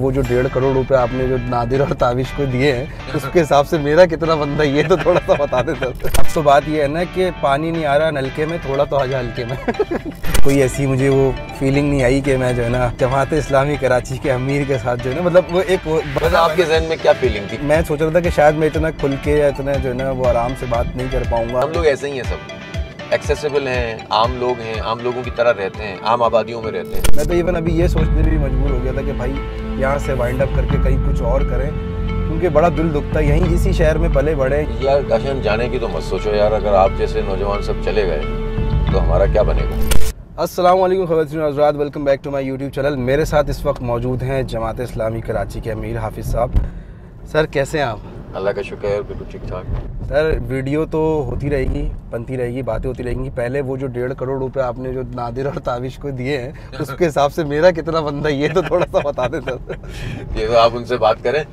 वो जो डेढ़ करोड़ रुपए आपने जो नादिर और ताविश को दिए हैं उसके हिसाब से मेरा कितना बंदा ये तो थोड़ा सा बता देते अब तो बात ये है ना कि पानी नहीं आ रहा नलके में थोड़ा तो आजा हल्के में। कोई ऐसी मुझे वो फीलिंग नहीं आई कि मैं जो है ना जमात इस्लामी कराची के अमीर के साथ जो है ना मतलब वो एक वो बस आपके जहन में क्या फीलिंग थी? मैं सोच रहा था कि शायद मैं इतना खुल के या इतना जो है ना वो आराम से बात नहीं कर पाऊँगा। हम लोग ऐसे ही हैं सब। एक्सेसिबल हैं आम लोग हैं आम लोगों की तरह रहते हैं आम आबादियों में रहते हैं। मैं तो इवन अभी ये सोचने में भी मजबूर हो गया था कि भाई यहाँ से वाइंड अप करके कहीं कुछ और करें क्योंकि बड़ा दिल दुखता है। यहीं इसी शहर में पले बड़े। यार दर्शन जाने की तो मत सोचो यार अगर आप जैसे नौजवान सब चले गए तो हमारा क्या बनेगा? असलम वालेकुम खबरतीन हजरात welcome back to my YouTube channel मेरे साथ इस वक्त मौजूद हैं जमात इस्लामी कराची के अमीर हाफिज़ साहब। सर कैसे हैं आप? अल्लाह का शुक्र है बिल्कुल ठीक ठाक। सर वीडियो तो होती रहेगी बनती रहेगी बातें होती रहेंगी। पहले वो जो डेढ़ करोड़ रुपए आपने जो नादिर और ताविश को दिए हैं उसके हिसाब से मेरा कितना बनता है ये तो थोड़ा सा बता देते ये तो आप उनसे बात करें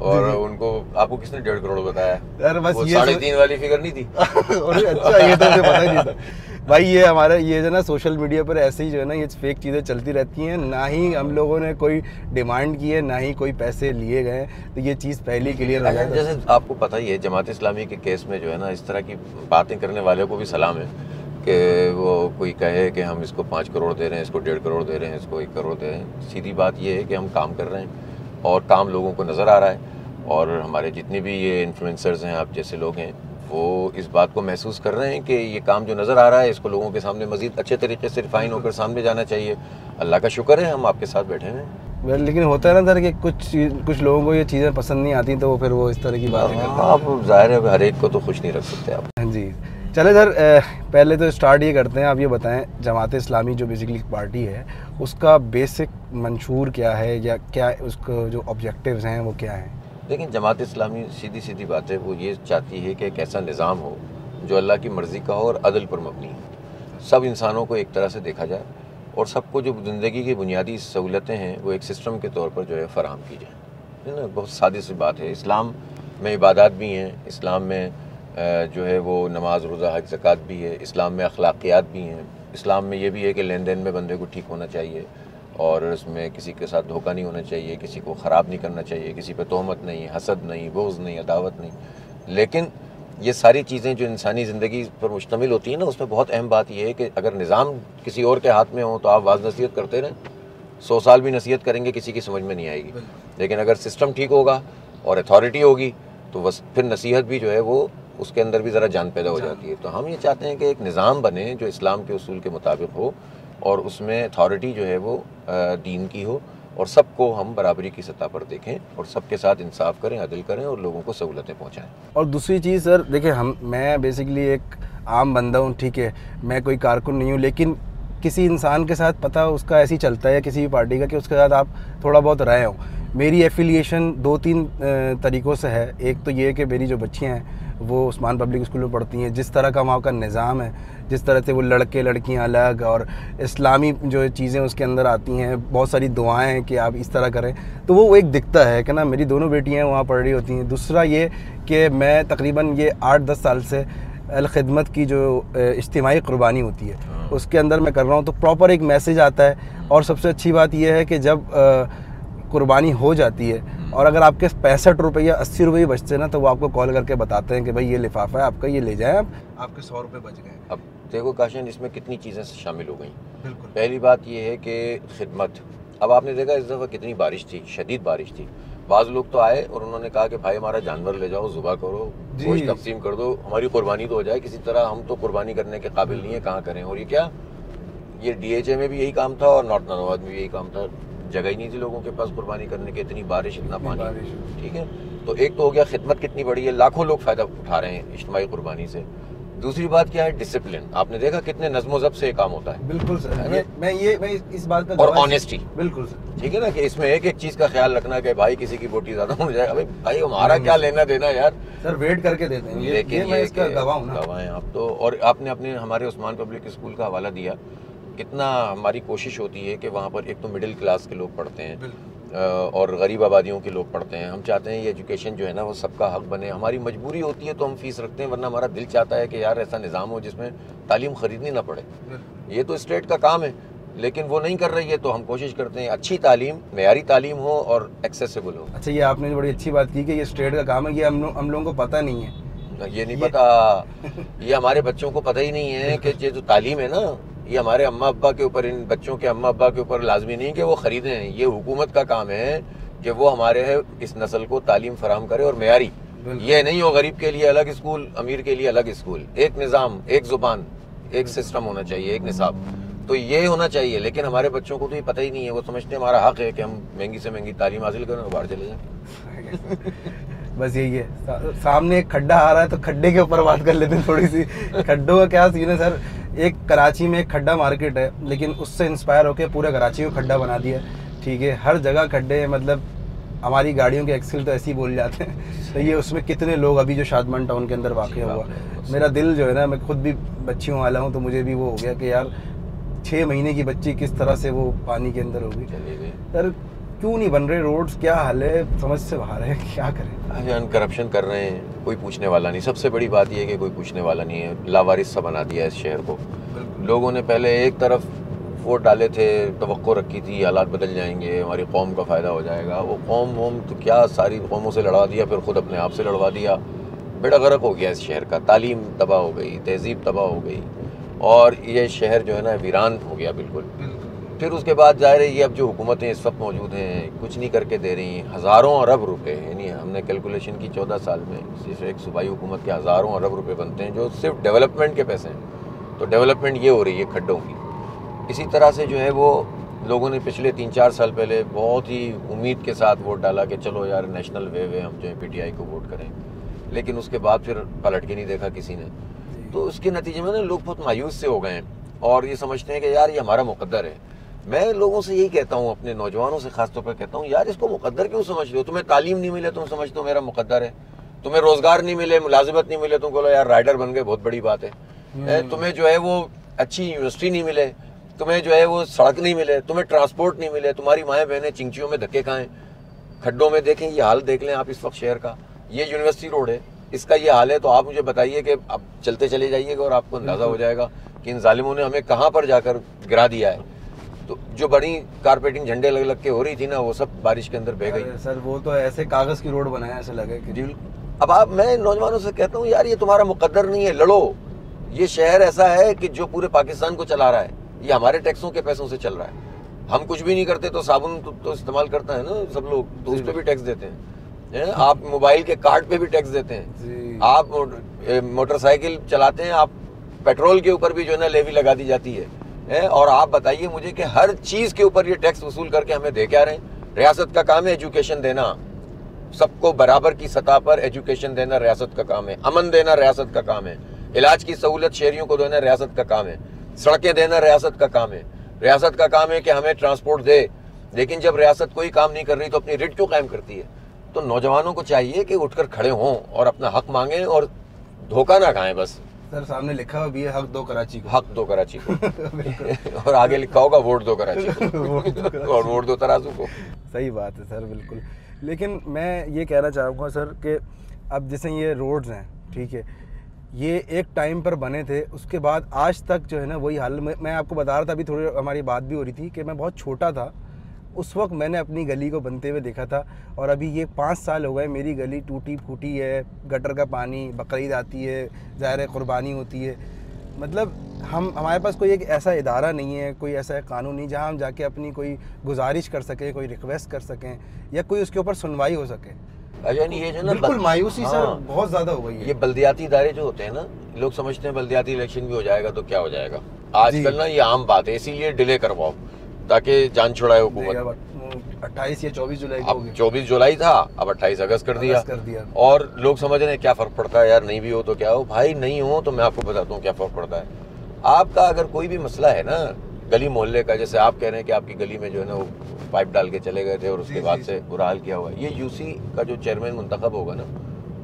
और उनको आपको किसने डेढ़ करोड़ बताया? यार बस ये साढ़े तीन वाली फिगर नहीं थी? अच्छा ये तो मुझे पता ही नहीं था। भाई ये हमारा ये जो ना सोशल मीडिया पर ऐसे ही जो है ना ये फेक चीज़ें चलती रहती हैं। ना ही हम लोगों ने कोई डिमांड की है ना ही कोई पैसे लिए गए हैं। तो ये चीज़ पहले क्लियर हो जाए जैसे आपको पता ही है जमात इस्लामी के केस में जो है ना इस तरह की बातें करने वाले को भी सलाम है कि वो कोई कहे कि हम इसको पाँच करोड़ दे रहे हैं इसको डेढ़ करोड़ दे रहे हैं इसको एक करोड़ दे रहे हैं। सीधी बात ये है कि हम काम कर रहे हैं और काम लोगों को नज़र आ रहा है। और हमारे जितने भी ये इन्फ्लुएंसर्स हैं आप जैसे लोग हैं वो इस बात को महसूस कर रहे हैं कि ये काम जो नज़र आ रहा है इसको लोगों के सामने मज़ीद अच्छे तरीके से रिफाइन होकर सामने जाना चाहिए। अल्लाह का शुक्र है हम आपके साथ बैठे हैं। लेकिन होता है ना सर कि कुछ चीज़- कुछ लोगों को ये चीज़ें पसंद नहीं आती तो वो फिर वो इस तरह की बातें करते हैं। आप ज़ाहिर है हर एक को तो खुश नहीं रख सकते आप। हाँ जी। चले सर पहले तो स्टार्ट ये करते हैं आप ये बताएँ जमात इस्लामी जो बेसिकली पार्टी है उसका बेसिक मंशूर क्या है या क्या उसको जो ऑब्जेक्टिव्स हैं वो क्या हैं? लेकिन जमात इस्लामी सीधी सीधी बात है वो ये चाहती है कि एक ऐसा निज़ाम हो जो अल्लाह की मर्ज़ी का हो और अदल पर मबनी हो। सब इंसानों को एक तरह से देखा जाए और सबको जो ज़िंदगी की बुनियादी सहूलतें हैं, वो एक सिस्टम के तौर पर जो है फ़राहम की जाए। है ना बहुत सादी सी बात है। इस्लाम में इबादत भी हैं, इस्लाम में जो है वो नमाज़, रोज़ा, हज, ज़क़़त भी है, इस्लाम में अखलाकियात भी हैं। इस्लाम में ये भी है कि लेन देन में बंदे को ठीक होना चाहिए। और उसमें किसी के साथ धोखा नहीं होना चाहिए किसी को ख़राब नहीं करना चाहिए किसी पे तोहमत नहीं हसद नहीं बोझ नहीं अदावत नहीं। लेकिन ये सारी चीज़ें जो इंसानी ज़िंदगी पर मुश्तमिल होती हैं ना उसमें बहुत अहम बात यह है कि अगर निज़ाम किसी और के हाथ में हो तो आप वाज नसीहत करते रहें। सौ साल भी नसीहत करेंगे किसी की समझ में नहीं आएगी। लेकिन अगर सिस्टम ठीक होगा और अथॉरिटी होगी तो बस फिर नसीहत भी जो है वो उसके अंदर भी ज़रा जान पैदा हो जाती है। तो हम ये चाहते हैं कि एक निज़ाम बने जो इस्लाम के असूल के मुताबिक हो और उसमें अथॉरिटी जो है वो दीन की हो और सबको हम बराबरी की सतह पर देखें और सबके साथ इंसाफ करें, अदल करें और लोगों को सहूलतें पहुँचाएँ। और दूसरी चीज़, सर, देखिए, हम, मैं बेसिकली एक आम बंदा हूँ, ठीक है, मैं कोई कारकुन नहीं हूँ, लेकिन किसी इंसान के साथ पता उसका ऐसे चलता है किसी भी पार्टी का कि उसके साथ आप थोड़ा बहुत रहे हो। मेरी एफिलिएशन दो तीन तरीक़ों से है। एक तो ये कि मेरी जो बच्चियाँ हैं वो उस्मान पब्लिक स्कूल में पढ़ती हैं। जिस तरह का वहाँ का निज़ाम है जिस तरह से वो लड़के लड़कियाँ अलग और इस्लामी जो चीज़ें उसके अंदर आती हैं बहुत सारी दुआएँ हैं कि आप इस तरह करें। तो वो एक दिखता है कि ना मेरी दोनों बेटियाँ वहाँ पढ़ रही होती हैं। दूसरा ये कि मैं तकरीबन ये आठ दस साल से अलखदमत की जो इज्तमाही क़ुरबानी होती है। उसके अंदर मैं कर रहा हूँ तो प्रॉपर एक मैसेज आता है। और सबसे अच्छी बात यह है कि जब अ, कुर्बानी हो जाती है। और अगर आपके पैंसठ रुपये या अस्सी रुपये बचते हैं ना तो वो आपको कॉल करके बताते हैं कि भाई ये लिफाफा है आपका ये ले जाएँ आप आपके सौ रुपये बच गए। अब देखो काशन इसमें कितनी चीज़ें शामिल हो गई। बिल्कुल। पहली बात यह है कि खिदमत। अब आपने देखा इस दफ़ा कितनी बारिश थी शदीद बारिश थी। बाज़ लोग तो आए और उन्होंने कहा कि भाई हमारा जानवर ले जाओ जुबा करो। गोश्त तकसीम कर दो हमारी कुर्बानी तो हो जाए किसी तरह हम तो कुर्बानी करने के काबिल नहीं है कहाँ करें? और ये क्या? ये डीएचए में भी यही काम था और नॉर्थ नानोवाद में भी यही काम था। जगह ही नहीं थी लोगों के पास कुर्बानी करने की इतनी बारिश इतना पानी। ठीक है? तो एक तो हो गया खिदमत कितनी बड़ी है लाखों लोग फ़ायदा उठा रहे हैं इज्तमाही कुर्बानी से। दूसरी बात क्या है? डिसिप्लिन आपने देखा कितने नज्म जब से काम होता है। बिल्कुल सर? ये- मैं ये मैं इस- बात का और ऑनेस्टी बिल्कुल सर। ठीक है ना कि इसमें एक एक चीज़ का ख्याल रखना कि भाई किसी की बोटी ज़्यादा हो जाए। अबे भाई हमारा क्या लेना देना यार? सर वेट करके देते हैं। ये, लेकिन ये मैं ये इसका गवाह हैं आप तो। और आपने अपने हमारे उस्मान पब्लिक स्कूल का हवाला दिया। कितना हमारी कोशिश होती है कि वहाँ पर एक तो मिडिल क्लास के लोग पढ़ते हैं और गरीब आबादियों के लोग पढ़ते हैं। हम चाहते हैं ये एजुकेशन जो है ना वो सबका हक बने। हमारी मजबूरी होती है तो हम फ़ीस रखते हैं वरना हमारा दिल चाहता है कि यार ऐसा निज़ाम हो जिसमें तालीम ख़रीदनी ना पड़े। ये तो स्टेट का काम है लेकिन वो नहीं कर रही है तो हम कोशिश करते हैं अच्छी तालीम मैारी तालीम हो और एक्सेसिबल हो। अच्छा ये आपने बड़ी अच्छी बात की कि ये स्टेट का काम है ये हम हम लोगों को पता नहीं है। ये नहीं ये... पता। ये हमारे बच्चों को पता ही नहीं है कि ये जो तालीम है ना ये हमारे अम्मा अब्बा के ऊपर इन बच्चों के अम्मा अब्बा के ऊपर लाजमी नहीं कि वो ख़रीदें। ये हुकूमत का काम है कि वो हमारे है इस नस्ल को तालीम फराम करे और मैारी ये नहीं हो गरीब के लिए अलग स्कूल अमीर के लिए अलग स्कूल। एक निज़ाम एक ज़ुबान एक सिस्टम होना चाहिए एक निसाब। तो ये होना चाहिए लेकिन हमारे बच्चों को तो ये पता ही नहीं है। वो समझते हैं हमारा हक है कि हम महँगी से महँगी तालीम हासिल करें और बाहर चले जाएँ। बस यही है। सा, सामने एक खड्डा आ रहा है तो खड्डे के ऊपर बात कर लेते हैं थोड़ी सी। खड्डों का क्या सीन है सर? एक कराची में एक खड्डा मार्केट है लेकिन उससे इंस्पायर होकर पूरे कराची को खड्डा बना दिया ठीक है हर जगह खड्डे मतलब हमारी गाड़ियों के एक्सिल तो ऐसे ही बोल जाते हैं। तो ये उसमें कितने लोग अभी जो शादमान टाउन के अंदर वाक़ हुआ। मेरा दिल जो है ना मैं खुद भी बच्चियों वाला हूँ तो मुझे भी वो हो गया कि यार छः महीने की बच्ची किस तरह से वो पानी के अंदर होगी सर क्यों नहीं बन रहे रोड्स? क्या हाल है? समझ से बाहर है क्या करें? अन करप्शन कर रहे हैं कोई पूछने वाला नहीं। सबसे बड़ी बात यह है कि कोई पूछने वाला नहीं है। लावारिस सा बना दिया इस शहर को। लोगों ने पहले एक तरफ़ वोट डाले थे तो रखी थी हालात बदल जाएँगे हमारी कौम का फ़ायदा हो जाएगा। वो कौम वोम तो क्या सारी कौमों से लड़वा दिया फिर ख़ुद अपने आप से लड़वा दिया। बेड़ा गर्क हो गया इस शहर का। तालीम तबाह हो गई तहजीब तबाह हो गई। और ये शहर जो है ना वीरान हो गया बिल्कुल। फिर उसके बाद ज़ाहिर है ये अब जो हुकूमतें इस वक्त मौजूद हैं, कुछ नहीं करके दे रही हैं, हज़ारों अरब रुपए, यानी हमने कैलकुलेशन की चौदह साल में सिर्फ़ एक सूबाई हुकूमत के हज़ारों अरब रुपए बनते हैं, जो सिर्फ़ डेवलपमेंट के पैसे हैं। तो डेवलपमेंट ये हो रही है खड्डों की। इसी तरह से जो है वो लोगों ने पिछले तीन चार साल पहले बहुत ही उम्मीद के साथ वोट डाला कि चलो यार नेशनल वे वे हम जो है पी को वोट करें। लेकिन उसके बाद फिर पलट के नहीं देखा किसी ने। तो उसके नतीजे में ना लोग बहुत मायूस से हो गए और ये समझते हैं कि यार, ये हमारा मुकद्दर है। मैं लोगों से यही कहता हूँ अपने नौजवानों से खासतौर पर कहता हूँ यार इसको मुकद्दर क्यों समझ लो तुम्हें तालीम नहीं मिले तुम समझते हो मेरा मुकद्दर है। तुम्हें रोज़गार नहीं मिले मुलाजिमत नहीं मिले तुम बोलो यार राइडर बन गए बहुत बड़ी बात है। हम्म। तुम्हें जो है वो अच्छी यूनिवर्सिटी नहीं मिले तुम्हें जो है वो सड़क नहीं मिले तुम्हें ट्रांसपोर्ट नहीं मिले तुम्हारी माएँ बहनें चिंचियों में धक्के खाएँ खड्डों में देखें ये हाल देख लें आप इस वक्त शहर का। ये यूनिवर्सिटी रोड है इसका ये हाल है तो आप मुझे बताइए कि आप चलते चले जाइएगा और आपको अंदाज़ा हो जाएगा कि इन जालिमों ने हमें कहाँ पर जाकर गिरा दिया है। तो जो बड़ी कारपेटिंग झंडे लग लग के हो रही थी ना वो सब बारिश के अंदर बह गई। सर वो तो ऐसे कागज़ की रोड बनाया ऐसे लगे कि जी अब आप मैं नौजवानों से कहता हूँ यार ये तुम्हारा मुकद्दर नहीं है लड़ो। ये शहर ऐसा है कि जो पूरे पाकिस्तान को चला रहा है ये हमारे टैक्सों के पैसों से चल रहा है। हम कुछ भी नहीं करते तो साबुन तो, तो इस्तेमाल करता है ना सब लोग तो उस पर भी टैक्स देते हैं। आप मोबाइल के कार्ड पे भी टैक्स देते हैं। आप मोटरसाइकिल चलाते हैं आप पेट्रोल के ऊपर भी जो है ना लेवी लगा दी जाती है। और आप बताइए मुझे कि हर चीज़ के ऊपर ये टैक्स वसूल करके हमें दे क्या रहे हैं? रियासत का काम है एजुकेशन देना। सबको बराबर की सतह पर एजुकेशन देना रियासत का काम है। अमन देना रियासत का काम है। इलाज की सहूलत शहरियों को देना रियासत का काम है। सड़कें देना रियासत का काम है। रियासत का काम है कि हमें ट्रांसपोर्ट दे। लेकिन जब रियासत कोई काम नहीं कर रही तो अपनी रिट क्यों कायम करती है? तो नौजवानों को चाहिए कि उठकर खड़े हों और अपना हक मांगे और धोखा ना खाएँ बस। सर सामने लिखा हुआ भी है हक दो कराची को। हक दो कराची को। और आगे लिखा होगा वोट दो कराची को। और वोट दो तराजू को। सही बात है सर बिल्कुल। लेकिन मैं ये कहना चाहूँगा सर कि अब जैसे ये रोड्स हैं ठीक है ये एक टाइम पर बने थे उसके बाद आज तक जो है ना वही हाल। में मैं आपको बता रहा था अभी थोड़ी हमारी बात भी हो रही थी कि मैं बहुत छोटा था उस वक्त मैंने अपनी गली को बनते हुए देखा था और अभी ये पाँच साल हो गए मेरी गली टूटी फूटी है गटर का पानी बकरीद आती है ज़ाहिर कुर्बानी होती है। मतलब हम हमारे पास कोई एक ऐसा इदारा नहीं है कोई ऐसा कानून नहीं जहाँ हम जाके अपनी कोई गुजारिश कर सकें कोई रिक्वेस्ट कर सकें या कोई उसके ऊपर सुनवाई हो सके। यानी ये जो ना बिल्कुल मायूसी हाँ, सर बहुत ज़्यादा हो गई है। ये बल्दियाती इदारे जो होते हैं ना लोग समझते हैं बल्दियाती इलेक्शन भी हो जाएगा तो क्या हो जाएगा? आजकल ना ये आम बात है इसीलिए डिले करवाओ। ताकि जान छुड़ाए हुकूमत अट्ठाईस या चौबीस जुलाई अब चौबीस जुलाई था अब अट्ठाईस अगस्त कर दिया। कर दिया। और लोग समझ रहे हैं क्या फ़र्क पड़ता है यार नहीं भी हो तो क्या हो? भाई नहीं हो तो मैं आपको बताता हूँ क्या फ़र्क पड़ता है। आपका अगर कोई भी मसला है ना गली मोहल्ले का जैसे आप कह रहे हैं कि आपकी गली में जो है ना वो पाइप डाल के चले गए थे और उसके बाद से बुरा हाल किया हुआ है। ये यूसी का जो चेयरमैन मुंतखब होगा ना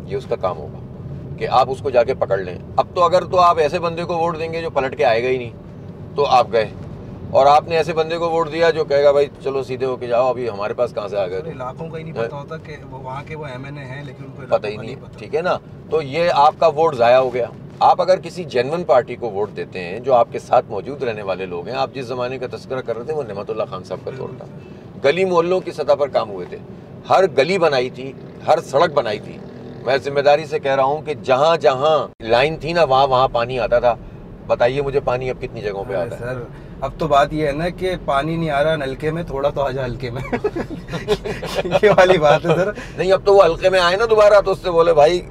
ये उसका काम होगा कि आप उसको जाके पकड़ लें। अब तो अगर तो आप ऐसे बंदे को वोट देंगे जो पलट के आएगा ही नहीं तो आप गए। और आपने ऐसे बंदे को वोट दिया जो कहेगा भाई चलो सीधे होके जाओ अभी हमारे पास कहाँ से आ गए? इलाकों का ही नहीं पता होता कि वो वहाँ के वो एमएनए हैं लेकिन उनको पता ही नहीं ठीक है ना? तो ये आपका वोट ज़ाया हो गया। आप अगर किसी जेनवन पार्टी को वोट देते हैं जो आपके साथ मौजूद रहने वाले लोग हैं आप जिस ज़माने का तस्करा कर रहे थे वो नमतुल्ला खान साहब का दौर था। गली मोहल्लों की सतह पर काम हुए थे। हर गली बनाई थी हर सड़क बनाई थी। मैं ज़िम्मेदारी से कह रहा हूँ कि जहाँ जहाँ लाइन थी ना वहाँ वहाँ पानी आता था। बताइए मुझे पानी अब कितनी जगहों पे आता है। सर अब तो बात ये है ना कि पानी नहीं आ रहा नलके में थोड़ा तो आ जा हल्के में। ये वाली बात है सर। नहीं अब तो वो हल्के में आए ना दोबारा तो उससे बोले भाई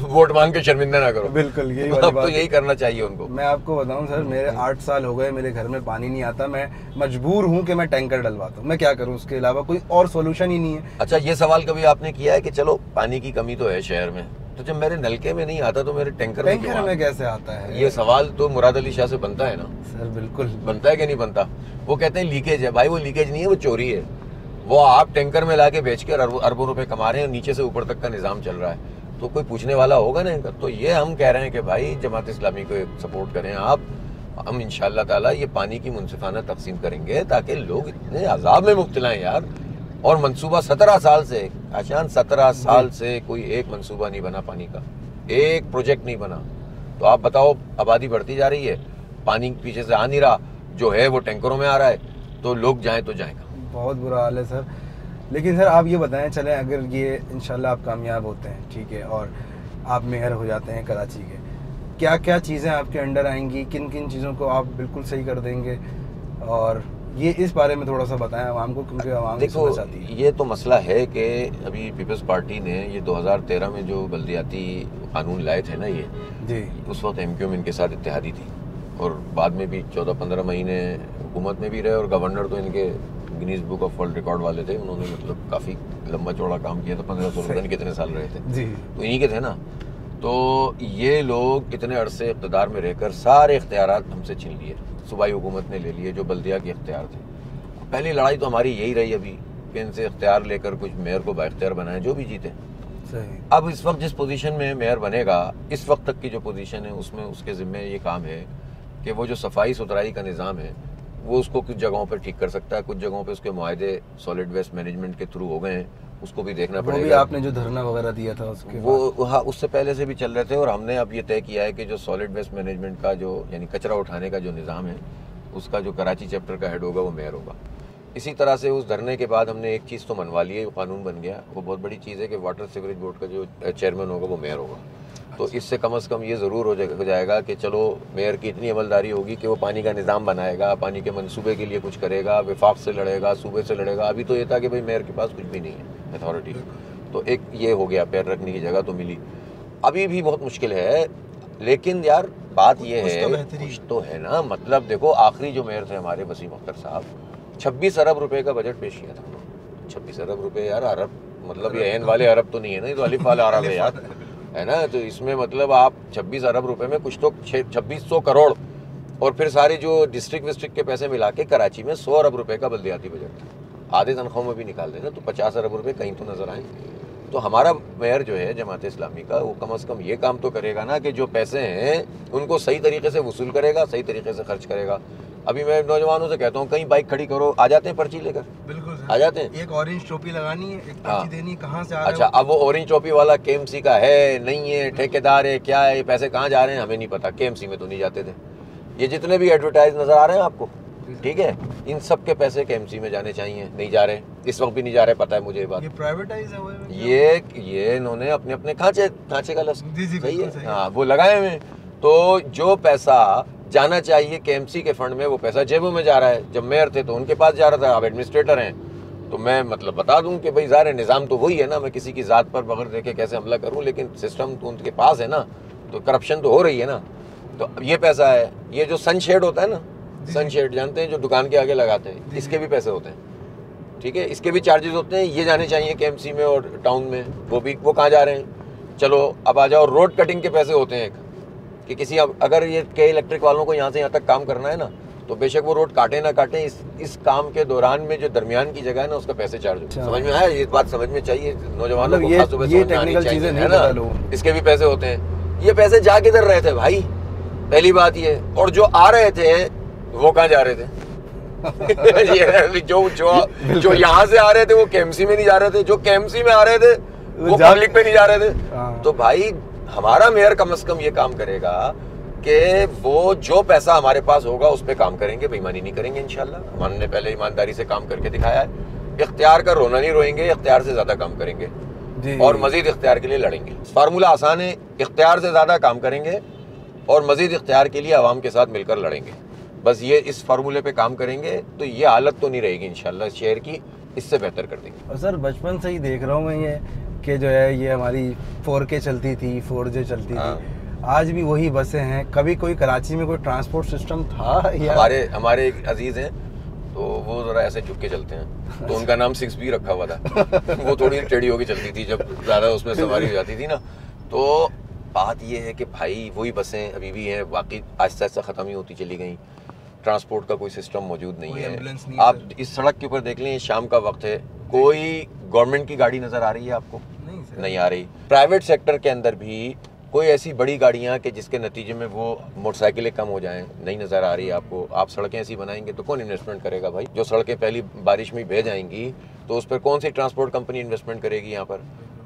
वोट मांग के शर्मिंदा ना करो। बिल्कुल यही वाली बात तो यही करना चाहिए उनको। मैं आपको बताऊँ सर मेरे आठ साल हो गए मेरे घर में पानी नहीं आता मैं मजबूर हूँ कि मैं टैंकर डलवाता हूँ। मैं क्या करूँ उसके अलावा? कोई और सोल्यूशन ही नहीं है। अच्छा ये सवाल कभी आपने किया है कि चलो पानी की कमी तो है शहर में? तो जब मेरे नलके में नहीं आता तो मेरे टैंकर में टैंकर में कैसे आता है? ये सवाल तो मुराद अली शाह से बनता है ना। सर बिल्कुल। बनता है कि नहीं बनता? वो कहते हैं लीकेज है। भाई वो लीकेज नहीं है वो चोरी है। वो आप टैंकर में लाके बेच कर अरबों रुपए कमा रहे हैं और नीचे से ऊपर तक का निज़ाम चल रहा है। तो कोई पूछने वाला होगा ना तो ये हम कह रहे हैं कि भाई जमात इस्लामी को सपोर्ट करें आप। हम इन ताला ये पानी की मुनसिफाना तकसीम करेंगे ताकि लोग इतने अजाब में मुब्तला हैं यार। और मंसूबा सत्रह साल से आशान सत्रह साल से कोई एक मंसूबा नहीं बना पानी का। एक प्रोजेक्ट नहीं बना। तो आप बताओ आबादी बढ़ती जा रही है पानी पीछे से आ नहीं रहा जो है वो टैंकरों में आ रहा है तो लोग जाएँ तो जाएगा बहुत बुरा हाल है सर। लेकिन सर आप ये बताएँ चलें अगर ये इंशाल्लाह आप कामयाब होते हैं ठीक है और आप मेयर हो जाते हैं कराची के क्या क्या चीज़ें आपके अंडर आएँगी? किन किन चीज़ों को आप बिल्कुल सही कर देंगे? और ये इस बारे में थोड़ा सा बताएँ आवाम को क्योंकि आवाम देखो चाहती है ये तो मसला है कि अभी पीपल्स पार्टी ने ये 2013 में जो बल्दियाती कानून लाए थे ना ये जी। उस वक्त एम क्यू में इनके साथ इतिहादी थी। और बाद में भी 14-15 महीने हुकूमत में भी रहे और गवर्नर तो इनके Guinness book of world record वाले थे उन्होंने मतलब काफ़ी लंबा चौड़ा काम किया था पंद्रह पता कितने साल रहे थे। जी। तो इन्हीं के थे ना। तो ये लोग इतने अरसे इकतदार में रहकर सारे इख्तियार हमसे छीन लिए। सूबाई हुकूमत ने ले लिए जो बल्दिया के इख्तियार थे। पहली लड़ाई तो हमारी यही रही अभी कि इनसे इख्तियार लेकर कुछ मेयर को बाख्तियार बनाए जो भी जीते। अब इस वक्त जिस पोजीशन में मेयर बनेगा इस वक्त तक की जो पोजीशन है उसमें उसके ज़िम्मे ये काम है कि वो जो सफ़ाई सुथराई का निज़ाम है वो उसको कुछ जगहों पर ठीक कर सकता है कुछ जगहों पर उसके माहे सॉलिड वेस्ट मैनेजमेंट के थ्रू हो गए हैं। उसको भी देखना वो भी पड़ेगा। आपने जो धरना वगैरह दिया था उसके वो हाँ उससे पहले से भी चल रहे थे और हमने अब ये तय किया है कि जो सॉलिड वेस्ट मैनेजमेंट का जो यानी कचरा उठाने का जो निज़ाम है उसका जो कराची चैप्टर का हेड होगा वो मेयर होगा। इसी तरह से उस धरने के बाद हमने एक चीज़ तो मनवा ली है कानून बन गया। वो बहुत बड़ी चीज़ है कि वाटर सीवरेज बोर्ड का जो चेयरमैन होगा वो मेयर होगा। तो इससे कम अज़ कम ये ज़रूर हो जाएगा जाएगा कि चलो मेयर की इतनी अमलदारी होगी कि वो पानी का निज़ाम बनाएगा पानी के मनसूबे के लिए कुछ करेगा विफाक से लड़ेगा सूबे से लड़ेगा। अभी तो ये था कि भाई मेयर के पास कुछ भी नहीं है अथॉरिटी तो एक ये हो गया पैर रखने की जगह तो मिली। अभी भी बहुत मुश्किल है लेकिन यार बात ये है तो कुछ तो है ना मतलब देखो आखिरी जो मेयर थे हमारे वसीम अख्तर साहब छब्बीस अरब रुपए का बजट पेश किया था छब्बीस अरब रुपए यार अरब मतलब ये एन वाले अरब तो नहीं है ना ये तो अलिफ वाला अरब है यार। है ना? तो इसमें मतलब आप छब्बीस अरब रुपए में कुछ तो छब्बीस सौ करोड़ और फिर सारे जो डिस्ट्रिक्ट विस्ट्रिक्ट के पैसे मिला के कराची में सौ अरब रुपए का बल्दियाती बजट था। आधे तनख्वाहों में भी निकाल देना तो पचास अरब रुपए कहीं तो नज़र आए तो हमारा मेयर जो है, जमात इस्लामी का, वो कम अज़ कम ये काम तो करेगा ना कि जो पैसे हैं, उनको सही तरीके से वसूल करेगा, सही तरीके से खर्च करेगा। अभी मैं नौजवानों से कहता हूँ, कहीं बाइक खड़ी करो, आ जाते हैं पर्ची लेकर। बिल्कुल। आ जाते हैं। एक ऑरेंज टोपी लगानी है एक हाँ। देनी है कहाँ से आ अच्छा अब वो ऑरेंज चौपी वाला के का है नहीं है ठेकेदार है क्या है पैसे कहाँ जा रहे हैं हमें नहीं पता। के में तो नहीं जाते थे। ये जितने भी एडवर्टाइज नज़र आ रहे हैं आपको ठीक है? इन सब के पैसे के में जाने चाहिए नहीं जा रहे। इस वक्त भी नहीं जा रहे पता है मुझे ये बात। ये प्राइवेटाइज है ये ये इन्होंने अपने अपने खांचे खांचे का लफ्ज सही है? हाँ वो लगाए हुए तो जो पैसा जाना चाहिए के के फंड में वो पैसा जेबों में जा रहा है। जब मेयर थे तो उनके पास जा रहा था अब एडमिनिस्ट्रेटर हैं। तो मैं मतलब बता दूँ कि भाई ज़ाहिर निज़ाम तो वही है ना मैं किसी की ज़ात पर बगैर देखे कैसे हमला करूँ लेकिन सिस्टम तो उनके पास है ना तो करप्शन तो हो रही है ना। तो ये पैसा है ये जो सनशेड होता है ना सनशेड जानते हैं जो दुकान के आगे लगाते हैं इसके भी पैसे होते हैं। ठीक है इसके भी चार्जेस होते हैं ये जाने चाहिए के में और टाउन में वो भी वो कहाँ जा रहे हैं। चलो अब आ जाओ रोड कटिंग के पैसे होते हैं एक कि किसी अगर ये के इलेक्ट्रिक वालों को यहाँ से यहाँ तक काम करना है ना तो बेशक वो रोड काटे ना काटे इस इस काम के दौरान में जो दरमियान की जगह है ना उसका पैसे चार्ज होते हैं। अच्छा। समझ में आया ये बात समझ में चाहिए नौजवानों मतलब को खास ये technical चाहिए, चीज़ें है ना? इसके भी पैसे होते हैं ये पैसे जा किधर रहे थे भाई पहली बात ये और जो आ रहे थे वो कहाँ जा रहे थे जो जो जो यहाँ से आ रहे थे वो केएमसी में नहीं जा रहे थे जो केएमसी में आ रहे थे वो पब्लिक पे नहीं जा रहे थे हाँ। तो भाई हमारा मेयर कम से कम ये काम करेगा कि वो जो पैसा हमारे पास होगा उस पर काम करेंगे बेईमानी नहीं करेंगे इंशाल्लाह। हमने पहले ईमानदारी से काम करके दिखाया है। इख्तियार का रोना नहीं रोएँगे इख्तियार से ज़्यादा काम करेंगे। और मजीद इख्तियार के लिए लड़ेंगे। फार्मूला आसान है इख्तियार से ज़्यादा काम करेंगे और मजीद इख्तियार के लिए आवाम के साथ मिलकर लड़ेंगे। बस ये इस फार्मूले पे काम करेंगे तो ये हालत तो नहीं रहेगी इस शहर की इससे बेहतर कर देंगे। और सर बचपन से ही देख रहा हूँ मैं ये कि जो है ये हमारी फोर के चलती थी फोर जे चलती हाँ। थी आज भी वही बसें हैं। कभी कोई कराची में कोई ट्रांसपोर्ट सिस्टम था या हमारे हमारे एक अज़ीज़ हैं तो वो ज़रा ऐसे झुक के चलते हैं। तो उनका नाम सिक्स बी रखा हुआ था। वो थोड़ी टेढ़ी होकर चलती थी जब ज़्यादा उसमें सवारी हो जाती थी ना। तो बात ये है कि भाई वही बसें अभी भी हैं बाकी आहिस्ता आहिस्ता ख़त्म ही होती चली गई। ट्रांसपोर्ट का कोई सिस्टम मौजूद नहीं है। नहीं आप। इस सड़क के ऊपर देख लें शाम का वक्त है। कोई गवर्नमेंट की गाड़ी नज़र आ रही है आपको? नहीं नहीं आ रही। प्राइवेट सेक्टर के अंदर भी कोई ऐसी बड़ी गाड़ियाँ कि जिसके नतीजे में वो मोटरसाइकिलें कम हो जाएँ नहीं नज़र आ रही आपको? आप सड़कें ऐसी बनाएँगे तो कौन इन्वेस्टमेंट करेगा भाई? जो सड़कें पहली बारिश में बह जाएँगी तो उस पर कौन सी ट्रांसपोर्ट कंपनी इन्वेस्टमेंट करेगी यहाँ पर?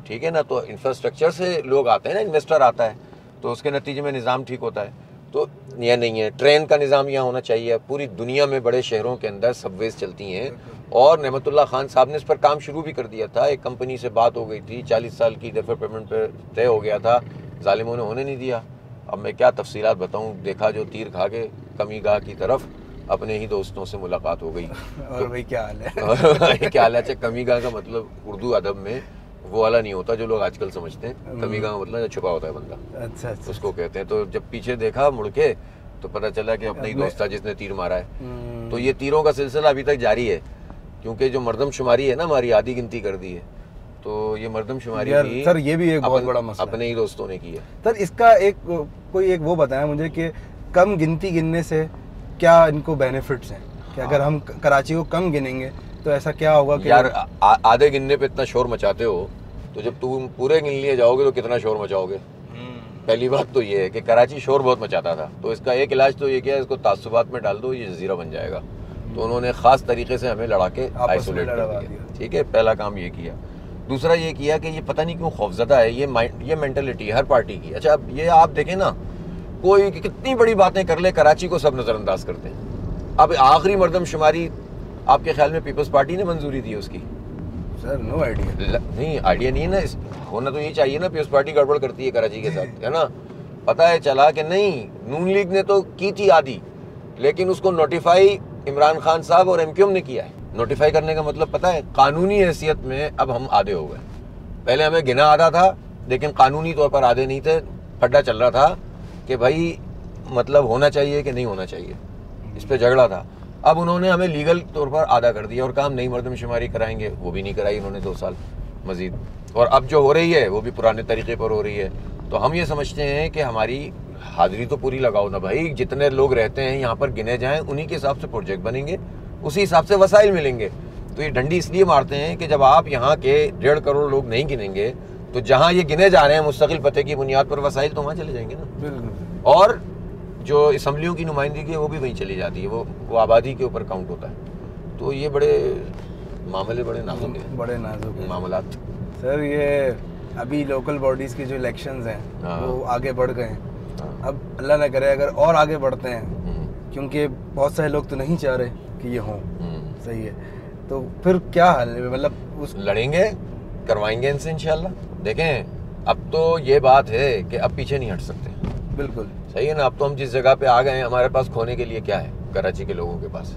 ठीक है ना? तो इंफ्रास्ट्रक्चर से लोग आते हैं ना इन्वेस्टर आता है तो उसके नतीजे में निज़ाम ठीक होता है। तो यह नहीं है। ट्रेन का निज़ाम यहाँ होना चाहिए। पूरी दुनिया में बड़े शहरों के अंदर सबवेज चलती हैं। और नमतुल्ला खान साहब ने इस पर काम शुरू भी कर दिया था। एक कंपनी से बात हो गई थी चालीस साल की दफ़े पेमेंट पर तय हो गया था। जालिमों ने होने नहीं दिया। अब मैं क्या तफसीलात बताऊँ? देखा जो तीर खा के कमी गाह की तरफ़ अपने ही दोस्तों से मुलाकात हो गई। और तो, भाई क्या हाल है? क्या हाल है? अच्छा कमी गाह का मतलब उर्दू अदब में वो वाला नहीं होता जो लोग आजकल समझते हैं। कमी गाह मतलब जो छुपा होता है बंदा। अच्छा अच्छा उसको कहते हैं। तो जब पीछे देखा मुड़ के तो पता चला कि अपना ही दोस्त था जिसने तीर मारा है। हम्म, तो ये तीरों का सिलसिला अभी तक जारी है। क्योंकि जो मर्दमशुमारी है ना हमारी आधी गिनती कर दी है। तो ये मर्दमशुमारी यार, भी सर, ये भी एक बहुत बड़ा मसला अपने ही। दोस्तों ने की है सर इसका एक कोई एक वो बताया मुझे कि कम गिनती गिनने से क्या इनको बेनिफिट्स हैं? कि अगर हम कराची को कम गिनेंगे तो ऐसा क्या होगा कि यार आधे गिनने पे इतना शोर मचाते हो तो जब तुम पूरे गिन लिए जाओगे तो कितना शोर मचाओगे? हम्म, पहली बात तो ये है कि कराची शोर बहुत मचाता था। तो इसका एक इलाज तो ये किया इसको तासुबात में डाल दो ये जजीरा बन जाएगा। तो उन्होंने खास तरीके से हमें लड़ा के आइसोलेट कर दिया। ठीक है पहला काम ये किया। दूसरा ये किया कि ये पता नहीं क्यों खौफजदा है ये माइंड ये मेंटेलिटी हर पार्टी की। अच्छा अब ये आप देखें ना कोई कितनी बड़ी बातें कर ले कराची को सब नज़रअंदाज करते हैं। अब आखिरी मरदमशुमारी आपके ख्याल में पीपल्स पार्टी ने मंजूरी दी उसकी? सर नो आइडिया नहीं आइडिया नहीं है ना इस होना तो ये चाहिए ना पीपल्स पार्टी गड़बड़ करती है कराची के साथ है ना? पता है चला कि नहीं नून लीग ने तो की थी आधी लेकिन उसको नोटिफाई इमरान खान साहब और एमक्यूएम ने किया है। नोटिफाई करने का मतलब पता है, कानूनी हैसियत में अब हम आधे हो गए। पहले हमें गिना आधा था, लेकिन कानूनी तौर पर आधे नहीं थे। फड्डा चल रहा था कि भाई मतलब होना चाहिए कि नहीं होना चाहिए। इस पर झगड़ा था। अब उन्होंने हमें लीगल तौर पर आधा कर दिया और काम नई मरदमशुमारी कराएँगे, वो भी नहीं कराई उन्होंने दो साल मजीद। और अब जो हो रही है, वो भी पुराने तरीके पर हो रही है। तो हम ये समझते हैं कि हमारी हाजिरी तो पूरी लगाओ ना भाई। जितने लोग रहते हैं यहाँ पर गिने जाएँ उन्हीं के हिसाब से प्रोजेक्ट बनेंगे उसी हिसाब से वसाइल मिलेंगे। तो ये डंडी इसलिए मारते हैं कि जब आप यहाँ के डेढ़ करोड़ लोग नहीं गिनेंगे तो जहाँ ये गिने जा रहे हैं मुस्तकिल पते की बुनियाद पर वसाइल तो वहाँ चले जाएँगे ना। बिल्कुल। और जो इसम्बलियों की नुमाइंदगी है वो भी वहीं चली जाती है वो वो आबादी के ऊपर काउंट होता है। तो ये बड़े मामले बड़े नाजुक हैं। बड़े नाजुक मामला सर ये अभी लोकल बॉडीज के जो इलेक्शंस हैं हाँ। वो आगे बढ़ गए हाँ। अब अल्लाह न करे अगर और आगे बढ़ते हैं हम्म, क्योंकि बहुत सारे लोग तो नहीं चाह रहे कि ये हों। हम्म। सही है। तो फिर क्या हाल है? मतलब उस लड़ेंगे करवाएँगे इनसे इंशाल्लाह। देखें अब तो ये बात है कि अब पीछे नहीं हट सकते। बिल्कुल। सही है ना? अब तो हम जिस जगह पे आ गए हैं हमारे पास खोने के लिए क्या है? कराची के लोगों के पास।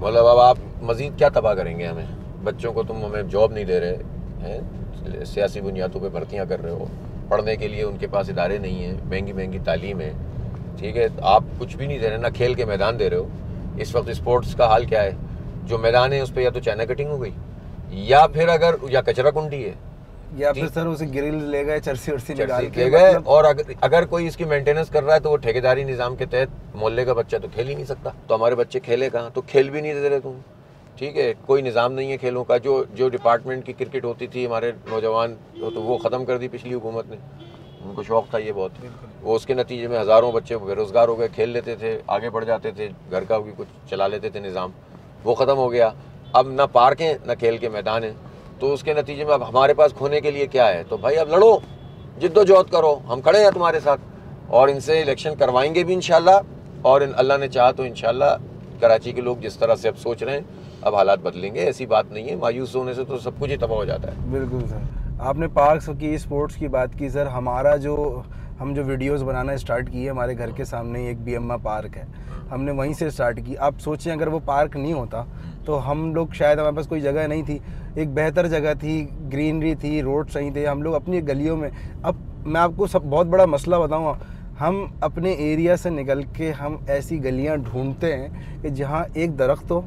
मतलब अब आप मजीद क्या तबाह करेंगे हमें? बच्चों को तुम हमें जॉब नहीं दे रहे हैं? सियासी बुनियादों पे भर्तियाँ कर रहे हो। पढ़ने के लिए उनके पास इदारे नहीं हैं महँगी महँगी तालीम है ठीक है? आप कुछ भी नहीं दे रहे ना खेल के मैदान दे रहे हो। इस वक्त स्पोर्ट्स का हाल क्या है? जो मैदान है उस पर या तो चाइना कटिंग हो गई या फिर अगर या कचरा कुंडी है। या फिर सर उसे ग्रिल ले गए चरसी उर्सी निकाल के ले गए मतलब- और अगर अगर कोई इसकी मेंटेनेंस कर रहा है तो वो ठेकेदारी निज़ाम के तहत मोहल्ले का बच्चा तो खेल ही नहीं सकता। तो हमारे बच्चे खेले कहाँ? तो खेल भी नहीं दे रहे तुम। ठीक है कोई निज़ाम नहीं है खेलों का। जो जो डिपार्टमेंट की क्रिकेट होती थी हमारे नौजवान तो, तो वो ख़त्म कर दी पिछली हुकूमत ने। उनको शौक था ये बहुत। वो उसके नतीजे में हज़ारों बच्चे बेरोज़गार हो गए खेल लेते थे आगे बढ़ जाते थे घर का भी कुछ चला लेते थे निज़ाम। वो ख़त्म हो गया। अब ना पार्क हैं ना खेल के मैदान हैं। तो उसके नतीजे में अब हमारे पास खोने के लिए क्या है? तो भाई अब लड़ो जिद्दोजहद करो हम खड़े हैं तुम्हारे साथ। और इनसे इलेक्शन करवाएँगे भी इनशाला और इन अल्लाह ने चाहा तो इनशाला कराची के लोग जिस तरह से अब सोच रहे हैं अब हालात बदलेंगे, ऐसी बात नहीं है। मायूस होने से तो सब कुछ ही तबाह हो जाता है। बिल्कुल सर। आपने पार्क्स की, स्पोर्ट्स की बात की सर। हमारा जो, हम जो वीडियोस बनाना स्टार्ट किए हमारे घर के सामने एक बी पार्क है। हमने वहीं से स्टार्ट की। आप सोचें अगर वो पार्क नहीं होता तो हम लोग शायद, हमारे पास कोई जगह नहीं थी। एक बेहतर जगह थी, ग्रीनरी थी रोड सही थे। हम लोग अपनी गलियों में, अब मैं आपको सब, बहुत बड़ा मसला बताऊँगा हम अपने एरिया से निकल के हम ऐसी गलियाँ ढूंढते हैं कि जहाँ एक दरख्त हो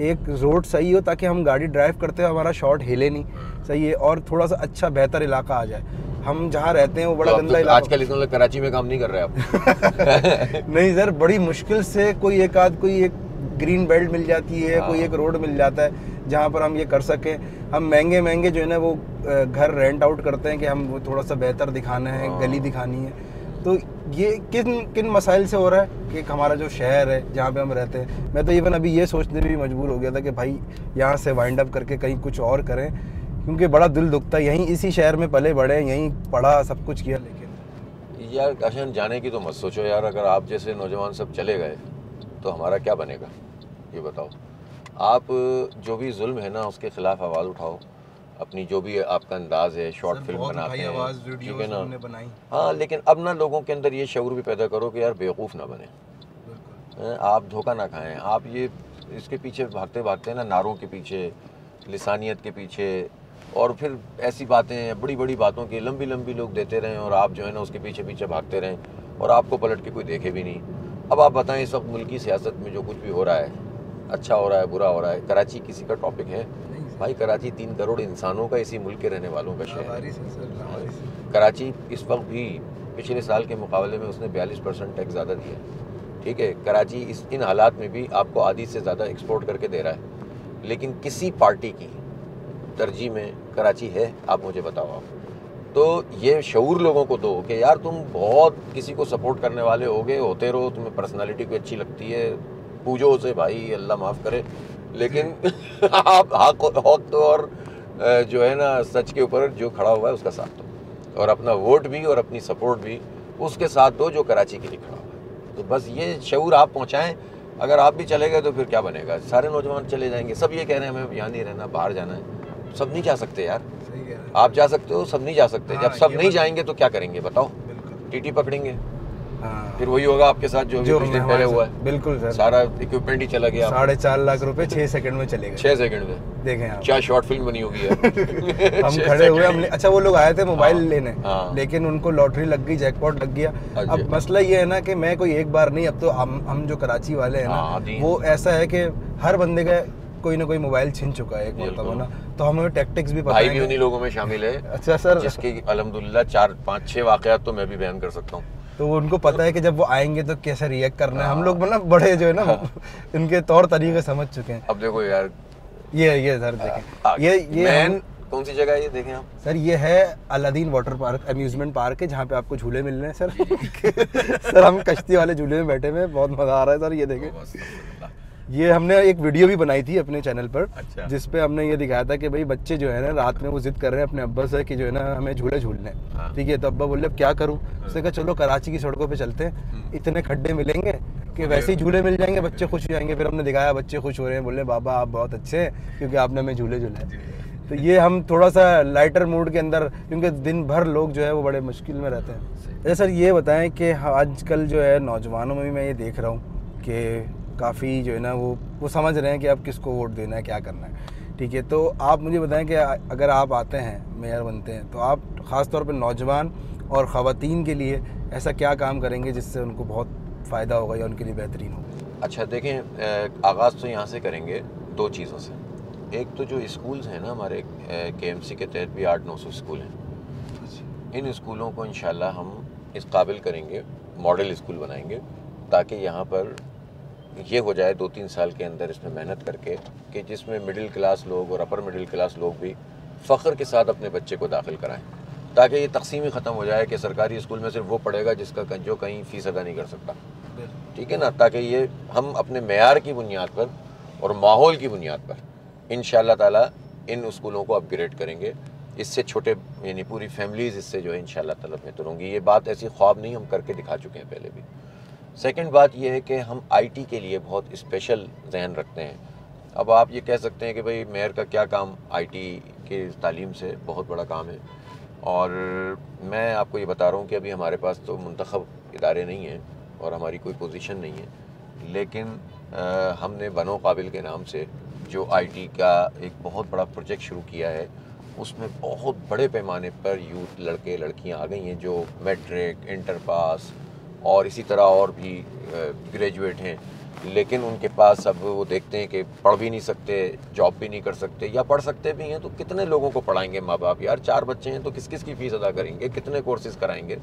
एक रोड सही हो ताकि हम गाड़ी ड्राइव करते हो हमारा शॉट हिले नहीं। सही है और थोड़ा सा अच्छा बेहतर इलाका आ जाए। हम जहाँ रहते हैं वो बड़ा तो गंदा तो इलाका आजकल इसमें कराची में काम नहीं कर रहे आप। नहीं सर बड़ी मुश्किल से कोई एक आध कोई एक ग्रीन बेल्ट मिल जाती है कोई हाँ। एक रोड मिल जाता है जहाँ पर हम ये कर सकें। हम महँगे महँगे जो है ना वो घर रेंट आउट करते हैं कि हम वो थोड़ा सा बेहतर दिखाना है हाँ। गली दिखानी है। तो ये किन किन मसाइल से हो रहा है कि हमारा जो शहर है, जहाँ पे हम रहते हैं। मैं तो इवन अभी ये सोचने में भी मजबूर हो गया था कि भाई, यहाँ से वाइंड अप करके कहीं कुछ और करें, क्योंकि बड़ा दिल दुखता है। यहीं इसी शहर में पले बड़े यहीं पढ़ा, सब कुछ किया लेकिन। यार काशन जाने की तो मत सोचो यार, अगर आप जैसे नौजवान सब चले गए तो हमारा क्या बनेगा? ये बताओ। आप जो भी जुल्म है ना, उसके खिलाफ आवाज़ उठाओ। अपनी जो भी आपका अंदाज है शॉर्ट फ़िल्म बनाते हैं ठीक है ना? बनाई। हाँ लेकिन अब ना लोगों के अंदर ये शौर भी पैदा करो कि यार बेवकूफ़ ना बने। आप धोखा ना खाएँ। आप ये इसके पीछे भागते भागते ना नारों के पीछे लिसानियत के पीछे और फिर ऐसी बातें बड़ी बड़ी बातों की लंबी लंबी लोग देते रहें और आप जो है ना उसके पीछे पीछे भागते रहें और आपको पलट के कोई देखे भी नहीं। अब आप बताएँ इस वक्त मुल्की सियासत में जो कुछ भी हो रहा है अच्छा हो रहा है बुरा हो रहा है कराची किसी का टॉपिक है? भाई कराची तीन करोड़ इंसानों का इसी मुल्क के रहने वालों का शहर है। कराची इस वक्त भी पिछले साल के मुकाबले में उसने 42 परसेंट टैक्स ज़्यादा दिया। ठीक है कराची इस इन हालात में भी आपको आधी से ज़्यादा एक्सपोर्ट करके दे रहा है। लेकिन किसी पार्टी की तरजीह में कराची है आप मुझे बताओ आप। तो ये शूर लोगों को दो कि यार तुम बहुत किसी को सपोर्ट करने वाले होगे होते रहो तुम्हें पर्सनालिटी कोई अच्छी लगती है। पूजो उसे भाई अल्लाह माफ़ करे। लेकिन आप हक हक तो और जो है ना सच के ऊपर जो खड़ा हुआ है उसका साथ दो। और अपना वोट भी और अपनी सपोर्ट भी उसके साथ दो जो कराची के लिए खड़ा हुआ है। तो बस ये शऊर आप पहुँचाएँ। अगर आप भी चले गए तो फिर क्या बनेगा? सारे नौजवान चले जाएँगे। सब ये कह रहे हैं हमें यहाँ नहीं रहना बाहर जाना है। सब नहीं जा सकते यार। आप जा सकते हो सब नहीं जा सकते। हाँ, जब सब नहीं जाएँगे तो क्या करेंगे? बताओ। टीटी पकड़ेंगे। हाँ फिर वही होगा आपके साथ जो भी जो कुछ पहले हुआ है। बिल्कुल सर। सारा इक्विपमेंट ही चला गया। साढ़े चार लाख रुपए छह सेकंड में चले गए। छह सेकंड में। देखें आप। क्या शॉर्ट फ़िल्म बनी होगी हम खड़े हुए हमने अच्छा वो लोग आए थे मोबाइल हाँ, लेने। हाँ। लेकिन उनको लॉटरी लग गई जैकपॉट लग गया। अब मसला ये है ना कि मैं कोई एक बार नहीं अब तो हम हम जो कराची वाले हैं हाँ, ना वो ऐसा है कि हर बंदे का कोई ना कोई मोबाइल छिन चुका है एक। मरतबा ना। तो हमें टैक्टिक्स भी पता है भी उन्हीं लोगों में शामिल है अच्छा सर। जिसके अलहमदुल्ला चार पाँच छह वाकयात तो मैं भी बयान कर सकता हूँ। तो वो उनको पता है कि जब वो आएँगे तो कैसे रिएक्ट करना है। हम हाँ। लोग मतलब बड़े जो है ना इनके तौर तरीके समझ चुके हैं। अब देखो यार। ये ये सर देखें। ये ये कौन सी जगह है ये देखें आप? सर ये है Aladdin water park amusement park है जहाँ पे आपको झूले मिल रहे हैं सर। सर हम कश्ती वाले झूले में बैठे हुए बहुत मज़ा आ रहा है सर ये देखें। ये हमने एक वीडियो भी बनाई थी अपने चैनल पर अच्छा। जिस पे हमने ये दिखाया था कि भाई बच्चे जो है ना रात में वो जिद कर रहे हैं अपने अब्बा से कि जो है ना हमें झूले झूलने हैं। हाँ। ठीक है तो अब्बा बोले अब क्या करूँ? उसने कहा चलो कराची की सड़कों पे चलते हैं। हम्म। इतने खड्डे मिलेंगे कि वैसे ही झूले मिल जाएँगे बच्चे खुश हो जाएँगे। फिर हमने दिखाया बच्चे खुश हो रहे हैं बोले बाबा आप बहुत अच्छे हैं क्योंकि आपने हमें झूले झूलाए तो ये हम थोड़ा सा लाइटर मूड के अंदर क्योंकि दिन भर लोग जो है वो बड़े मुश्किल में रहते हैं। अच्छा सर ये बताएँ कि आजकल जो है नौजवानों में भी मैं ये देख रहा हूँ कि काफ़ी जो है ना वो वो समझ रहे हैं कि अब किसको वोट देना है क्या करना है। ठीक है तो आप मुझे बताएँ कि अगर आप आते हैं मेयर बनते हैं तो आप ख़ास तौर पर नौजवान और ख़वातीन के लिए ऐसा क्या काम करेंगे जिससे उनको बहुत फ़ायदा होगा या उनके लिए बेहतरीन होगा? अच्छा देखें आगाज़ तो यहाँ से करेंगे दो चीज़ों से। एक तो जो स्कूल्स हैं ना हमारे के एम सी के तहत भी आठ नौ सौ स्कूल हैं। इन स्कूलों को इन हम इस काबिल करेंगे मॉडल स्कूल बनाएँगे ताकि यहाँ पर ये हो जाए दो तीन साल के अंदर इसमें मेहनत करके कि जिसमें मिडिल क्लास लोग और अपर मिडिल क्लास लोग भी फ़ख्र के साथ अपने बच्चे को दाखिल कराएँ ताकि ये तकसीम ही ख़त्म हो जाए कि सरकारी स्कूल में सिर्फ़ वो पढ़ेगा जिसका जो कहीं फ़ीस अदा नहीं कर सकता। ठीक है ना? ताकि ये हम अपने मैार की बुनियाद पर और माहौल की बुनियाद पर इन ताला इन स्कूलों को अपग्रेड करेंगे। इससे छोटे यानी पूरी फैमिलीज़ इससे जो है इन शाला ताला बेहतर होंगी ये बात ऐसी ख्वाब नहीं हम करके दिखा चुके हैं पहले भी। सेकंड बात यह है कि हम आईटी के लिए बहुत स्पेशल जहन रखते हैं। अब आप ये कह सकते हैं कि भाई मेयर का क्या काम? आईटी के तालीम से बहुत बड़ा काम है। और मैं आपको ये बता रहा हूँ कि अभी हमारे पास तो मंतखब इदारे नहीं हैं और हमारी कोई पोजीशन नहीं है। लेकिन आ, हमने बनो काबिल के नाम से जो आईटी का एक बहुत बड़ा प्रोजेक्ट शुरू किया है उसमें बहुत बड़े पैमाने पर यूथ लड़के लड़कियाँ आ गई हैं जो मैट्रिक इंटर पास और इसी तरह और भी ग्रेजुएट हैं। लेकिन उनके पास अब वो देखते हैं कि पढ़ भी नहीं सकते जॉब भी नहीं कर सकते, या पढ़ सकते भी हैं तो कितने लोगों को पढ़ाएँगे माँ बाप यार, चार बच्चे हैं तो किस किस की फ़ीस अदा करेंगे? कितने कोर्सेज़ कराएँगे?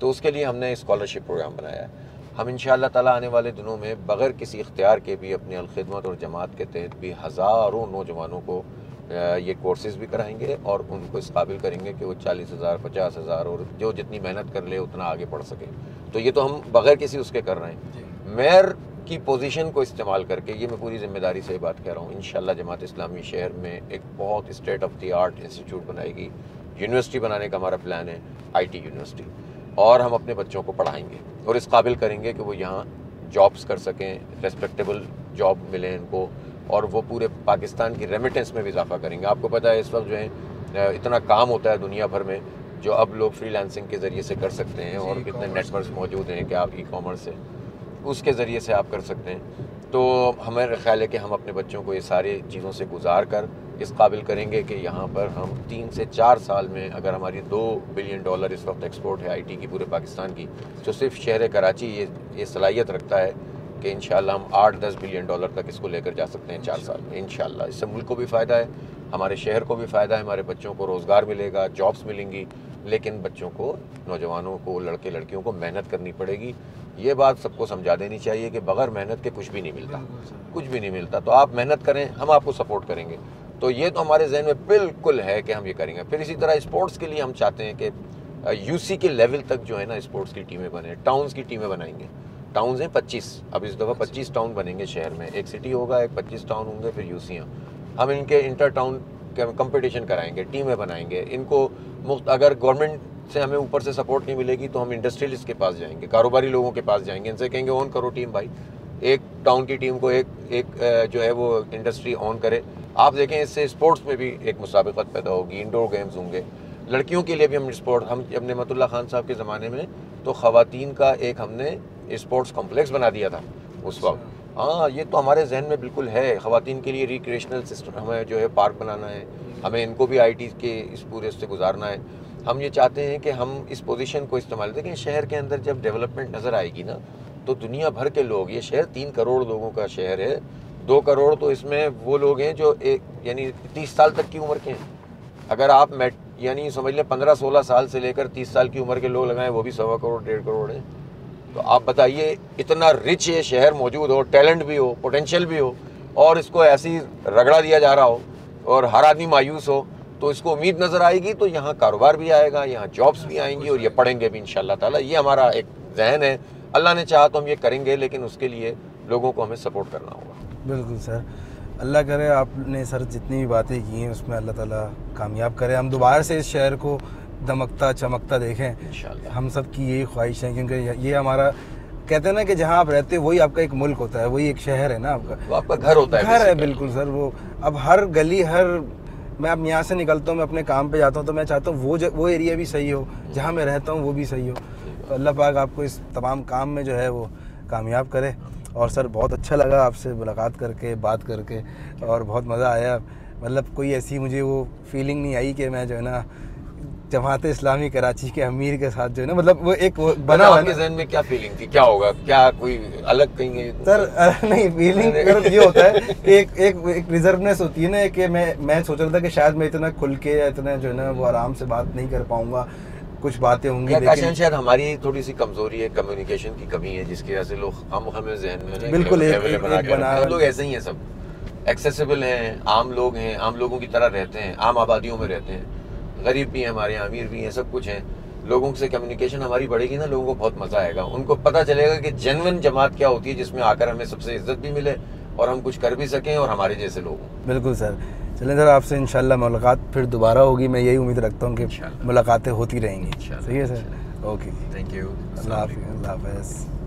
तो उसके लिए हमने स्कॉलरशिप प्रोग्राम बनाया है। हम इन ताला आने वाले दिनों में बग़ैर किसी इख्तियार के भी अपनी अलखदमत और जमात के तहत भी हज़ारों नौजवानों को ये कोर्सेज़ भी कराएँगे और उनको इस काबिल करेंगे कि वो चालीस हज़ार पचास हज़ार और जो जितनी मेहनत कर ले उतना आगे बढ़ सके। तो ये तो हम बग़ैर किसी उसके कर रहे हैं। मेयर की पोजीशन को इस्तेमाल करके ये मैं पूरी ज़िम्मेदारी से बात कह रहा हूँ। इन जमात इस्लामी शहर में एक बहुत state of the art institute बनाएगी। यूनिवर्सिटी बनाने का हमारा प्लान है आईटी यूनिवर्सिटी और हम अपने बच्चों को पढ़ाएँगे और इस काबिल करेंगे कि वो यहाँ जॉब्स कर सकें रेस्पेक्टेबल जॉब मिले इनको। और वो पूरे पाकिस्तान की रेमिटेंस में भी इजाफा करेंगे। आपको पता है इस वक्त जो है इतना काम होता है दुनिया भर में जो अब लोग फ्रीलांसिंग के ज़रिए से कर सकते हैं और कितने नेटवर्क मौजूद हैं कि आप ई कॉमर्स से उसके ज़रिए से आप कर सकते हैं। तो हमारे ख्याल है कि हम अपने बच्चों को ये सारी चीज़ों से गुजार कर इस काबिल करेंगे कि यहाँ पर हम तीन से चार साल में अगर हमारी दो बिलियन डॉलर इस वक्त एक्सपोर्ट है आईटी की पूरे पाकिस्तान की जो सिर्फ़ शहर कराची ये ये सलाहियत रखता है कि इन हम आठ दस बिलियन डॉलर तक इसको लेकर जा सकते हैं चार साल में। इन इससे मुल्क को भी फ़ायदा है हमारे शहर को भी फ़ायदा है हमारे बच्चों को रोज़गार मिलेगा जॉब्स मिलेंगी लेकिन बच्चों को नौजवानों को लड़के लड़कियों को मेहनत करनी पड़ेगी। ये बात सबको समझा देनी चाहिए कि बगैर मेहनत के कुछ भी नहीं मिलता। कुछ भी नहीं मिलता। तो आप मेहनत करें हम आपको सपोर्ट करेंगे। तो ये तो हमारे जहन में बिल्कुल है कि हम ये करेंगे। फिर इसी तरह स्पोर्ट्स के लिए हम चाहते हैं कि यूसी के लेवल तक जो है ना स्पोर्ट्स की टीमें बने टाउन्स की टीमें बनाएँगे। टाउन्स हैं पच्चीस। अब इस दफ़ा पच्चीस टाउन बनेंगे शहर में। एक सिटी होगा एक पच्चीस टाउन होंगे फिर यूसियाँ हम इनके इंटर टाउन कंपटीशन कराएँगे टीमें बनाएँगे। इनको मुफ़्त अगर गवर्नमेंट से हमें ऊपर से सपोर्ट नहीं मिलेगी तो हम इंडस्ट्रियलिस्ट के पास जाएँगे कारोबारी लोगों के पास जाएँगे। इनसे कहेंगे ऑन करो टीम भाई। एक टाउन की टीम को एक एक जो है वो इंडस्ट्री ऑन करे। आप देखें इससे स्पोर्ट्स में भी एक मुसाबकत पैदा होगी। इंडोर गेम्स होंगे। लड़कियों के लिए भी हम स्पोर्ट हम जब नमतुल्ला खान साहब के ज़माने में तो ख़वातीन का एक हमने स्पोर्ट्स कॉम्प्लेक्स बना दिया था उस वक्त। हाँ ये तो हमारे जहन में बिल्कुल है। ख़वातीन के लिए रिक्रिएशनल सिस्टम हमें जो है पार्क बनाना है। हमें इनको भी आईटी के इस पूरे से गुजारना है। हम ये चाहते हैं कि हम इस पोजीशन को इस्तेमाल देखें शहर के अंदर जब डेवलपमेंट नज़र आएगी ना तो दुनिया भर के लोग ये शहर तीन करोड़ लोगों का शहर है। दो करोड़ तो इसमें वो लोग हैं जो एक यानी तीस साल तक की उम्र के हैं। अगर आप मेट यानी समझ लें पंद्रह सोलह साल से लेकर तीस साल की उम्र के लोग लगाएँ वो भी सवा करोड़ डेढ़ करोड़ हैं। तो आप बताइए, इतना रिच ये शहर मौजूद हो टैलेंट भी हो पोटेंशियल भी हो, और इसको ऐसी रगड़ा दिया जा रहा हो, और हर आदमी मायूस हो तो इसको उम्मीद नज़र आएगी तो यहाँ कारोबार भी आएगा, यहाँ जॉब्स भी आएँगी, और ये पढ़ेंगे भी इन ताला। ये हमारा एक जहन है। अल्लाह ने चाहा तो हम ये करेंगे, लेकिन उसके लिए लोगों को हमें सपोर्ट करना होगा। बिल्कुल, सर। अल्लाह करे आपने, सर, जितनी भी बातें की हैं, उसमें अल्लाह ताला कामयाब करे। हम दोबारा से इस शहर को दमकता चमकता देखें। हम सब की यही ख्वाहिश है क्योंकि ये हमारा कहते हैं ना कि जहाँ आप रहते हो वही आपका एक मुल्क होता है वही एक शहर है ना आपका। वो आपका घर होता है घर है बिल्कुल सर वो अब हर गली हर मैं अब यहाँ से निकलता हूँ मैं अपने काम पे जाता हूँ तो मैं चाहता हूँ वो वो एरिया भी सही हो जहाँ मैं रहता हूँ वो भी सही हो। तो अल्लाह पाक आपको इस तमाम काम में जो है वो कामयाब करे। और सर बहुत अच्छा लगा आपसे मुलाकात करके बात करके और बहुत मज़ा आया। मतलब कोई ऐसी मुझे वो फीलिंग नहीं आई कि मैं जो है ना जमात इस्लामी कराची के अमीर के साथ जो है ना मतलब वो एक वो बना हुआ जहन में क्या फीलिंग थी? क्या होगा? क्या कोई अलग कहेंगे सर नहीं फीलिंग ये होता है कि एक एक एक रिजर्वनेस होती है ना कि मैं मैं सोच रहा था कि शायद मैं इतना खुल के या इतना जो है ना वो आराम से बात नहीं कर पाऊँगा कुछ बातें होंगी लेकिन शायद हमारी थोड़ी सी कमज़ोरी है कम्युनिकेशन की कमी है जिसकी वजह से लोग हम हमें जहन में बिल्कुल एक बना लोग ऐसे ही हैं सब। एक्सेसिबल हैं आम लोग हैं आम लोगों की तरह रहते हैं आम आबादियों में रहते हैं। गरीब भी हैं हमारे यहाँ अमीर भी हैं सब कुछ हैं। लोगों से कम्युनिकेशन हमारी बढ़ेगी ना लोगों को बहुत मज़ा आएगा। उनको पता चलेगा कि जेनवन जमात क्या होती है जिसमें आकर हमें सबसे इज़्ज़त भी मिले और हम कुछ कर भी सकें और हमारे जैसे लोग बिल्कुल सर। चलें सर आपसे इंशाल्लाह मुलाकात फिर दोबारा होगी। मैं यही उम्मीद रखता हूँ कि मुलाकातें होती रहेंगी। सही है सर? ओके। थैंक यू अल्लाह हाफिज़।